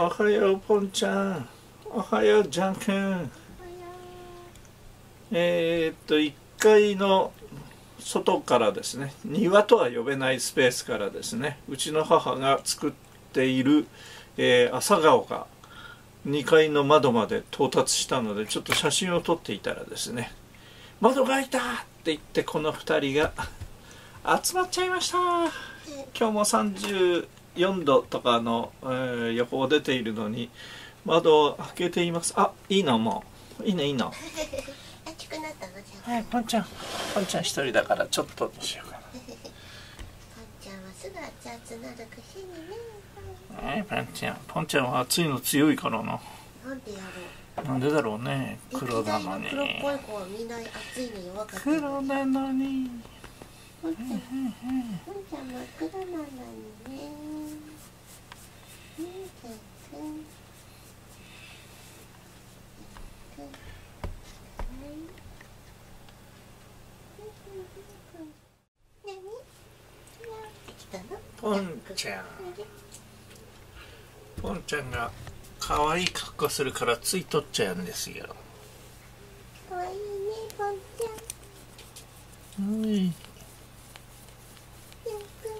おはようポンちゃん。おはようジャン君えー、っと1階の外からですね。庭とは呼べないスペースからですね。うちの母が作っている、えー、朝顔が2階の窓まで到達したのでちょっと写真を撮っていたらですね窓が開いたって言ってこの2人が集まっちゃいました。今日も30 34度とかの、えー、予報出ているのに窓を開けています。あいいのもう。いいのいいな。ったの？じゃはいポンちゃん。ポンちゃん一人だからちょっとにしようかな。ポンちゃんはすぐ熱々なるくせにね。はいポンちゃん。ポンちゃんは暑いの強いからな。なんでやろう。なんでだろうね黒なのに。黒っぽい子はみんな熱いの弱かった。黒なのに。ポンちゃん。ポンちゃん真っ黒なのにねねえちゃんくん何なんてきたのポンちゃん。ポンちゃんが可愛い格好するからつい取っちゃうんですよ。かわいねポンちゃん。はいジャンくん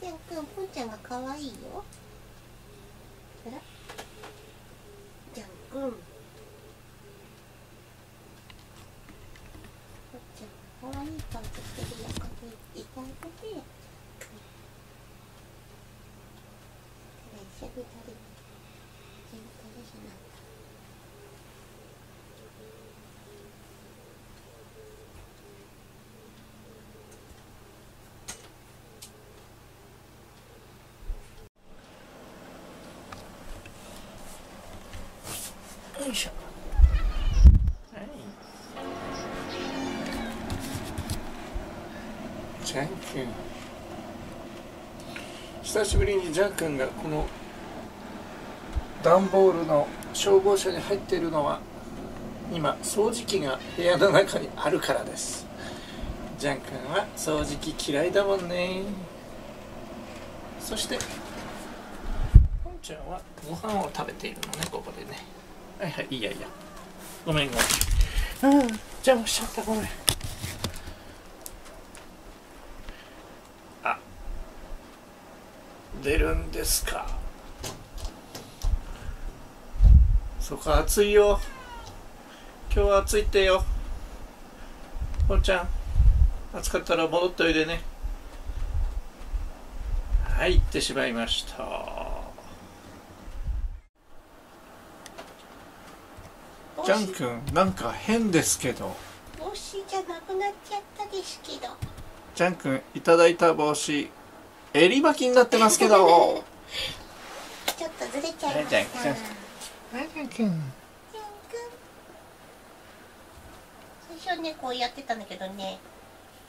ジャンくん。ポンちゃんがかわいよ。あら。ジャンくんポンちゃんかわいい顔してるよこいただけよ一緒に。食べる一緒に食べしな久しぶりにジャン君がこの段ボールの消防車に入っているのは今掃除機が部屋の中にあるからです。ジャン君は掃除機嫌いだもんね。そしてポンちゃんはご飯を食べているのねここでね。はいはいいいやいいや。ごめんごめん。うん。邪魔しちゃったごめん出るんですか？そこ暑いよ。今日は暑いってよ。ぽんちゃん暑かったら戻っておいでね。はい行ってしまいました。ジャン君なんか変ですけど。帽子じゃなくなっちゃったですけど。ジャン君いただいた帽子襟巻きになってますけど。ちょっとずれちゃいました。最初ねこうやってたんだけどね。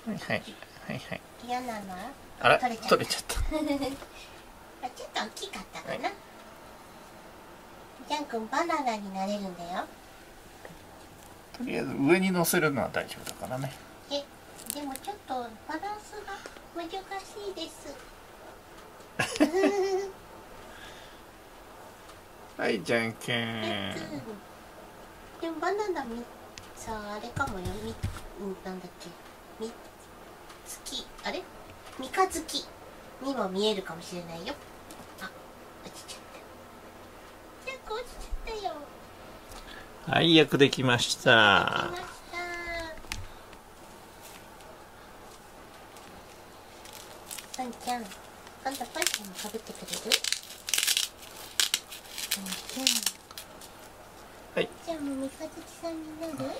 はいはいはいはい。嫌なの？あら取れちゃった。取れちゃった。あちょっと大きかったかな、ジャン君バナナになれるんだよ。とりあえず上に乗せるのは大丈夫だからね。えでもちょっとバランスが難しいですはいじゃんけん。えっとでもバナナみさああれかもよ。みうんなんだっけ。みつきあれ？三日月。にも見えるかもしれないよ。あ落ちちゃった。ジャンク落ちちゃったよ。はいよくできました。できました。パンちゃん今度パンちゃんもかぶってくれる？はい。じゃあもう三日月さんになる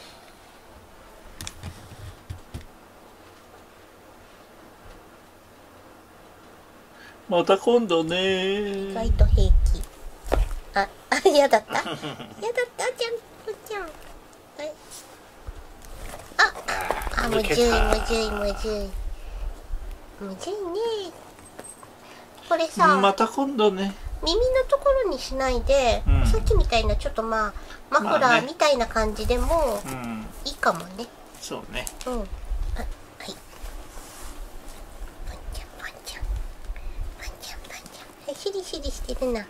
また今度意ね外と平気あ、あ、嫌だった。嫌だった？じゃん、ぽんちゃんはい。あ、あ、むずいむずいむずいむずいね。これさ、また今度ね耳のところにしないで、うん。さっきみたいなちょっとまあマフまあね。ラーみたいな感じでもうん。いいかもね。そうね。うん。あはい。ぽんちゃんぽんちゃん。ぽんちゃんぽんちゃん。はいシリシリしてるな。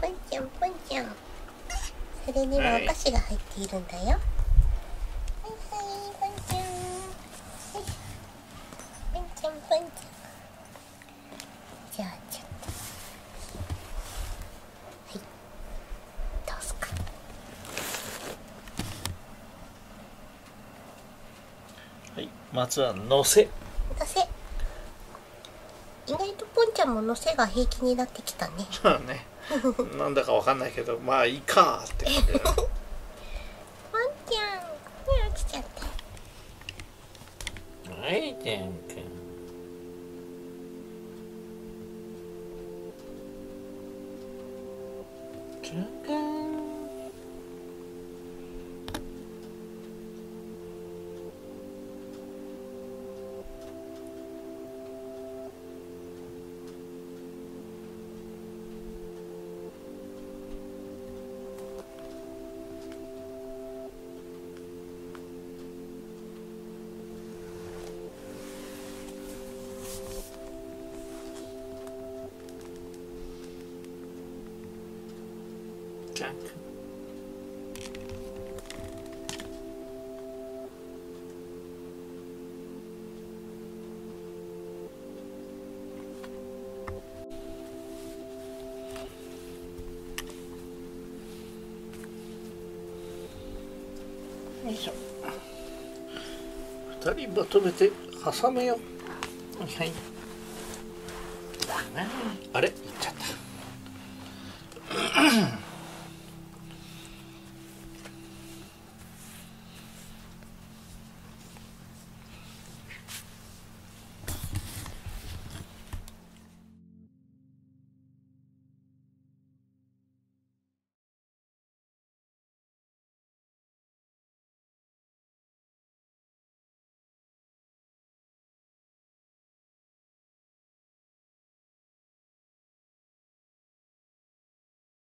ポンちゃんポンちゃん。それにはお菓子が入っているんだよ、はい、はいポンちゃんはいポンちゃんポンちゃんじゃあちょっとはいどうすかはいまずはのせ。のせ意外とポンちゃんものせが平気になってきたね。まあね。なんだかわかんないけどまあいいかって ポンちゃんうん落ちちゃった。はいじゃんくんじゃんくんじゃんくんよいしょ二人まとめて挟めよ。うはい。あれ？いっちゃった